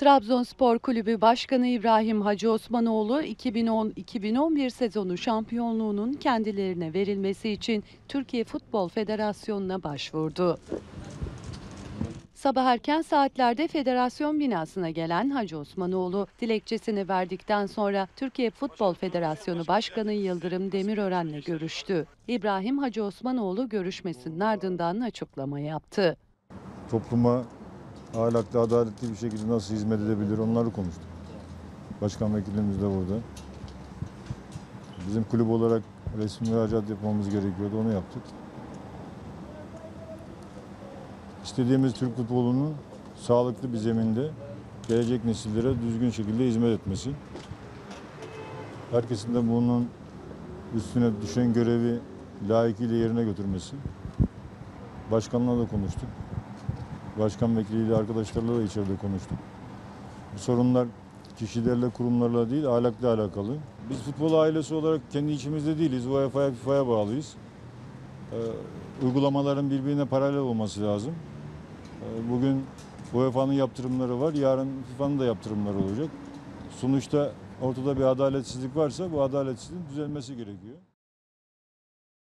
Trabzonspor Kulübü Başkanı İbrahim Hacı Osmanoğlu 2010-2011 sezonu şampiyonluğunun kendilerine verilmesi için Türkiye Futbol Federasyonu'na başvurdu. Sabah erken saatlerde federasyon binasına gelen Hacı Osmanoğlu dilekçesini verdikten sonra Türkiye Futbol Federasyonu Başkanı Yıldırım Demirören'le görüştü. İbrahim Hacı Osmanoğlu görüşmesinin ardından açıklama yaptı. topluma ahlaklı, adaletli bir şekilde nasıl hizmet edebilir onları konuştuk. Başkan vekilimiz de burada. Bizim kulüp olarak resmi müracaat yapmamız gerekiyordu, onu yaptık. İstediğimiz Türk futbolunun sağlıklı bir zeminde gelecek nesillere düzgün şekilde hizmet etmesi. Herkesin de bunun üstüne düşen görevi layıkıyla yerine götürmesi. Başkanla da konuştuk. Başkan vekiliyle arkadaşlarla da içeride konuştuk. Bu sorunlar kişilerle, kurumlarla değil, ahlakla alakalı. Biz futbol ailesi olarak kendi içimizde değiliz. UEFA'ya, FIFA'ya bağlıyız. Ee, uygulamaların birbirine paralel olması lazım. Ee, bugün UEFA'nın yaptırımları var, yarın FIFA'nın da yaptırımları olacak. Sonuçta ortada bir adaletsizlik varsa bu adaletsizliğin düzelmesi gerekiyor.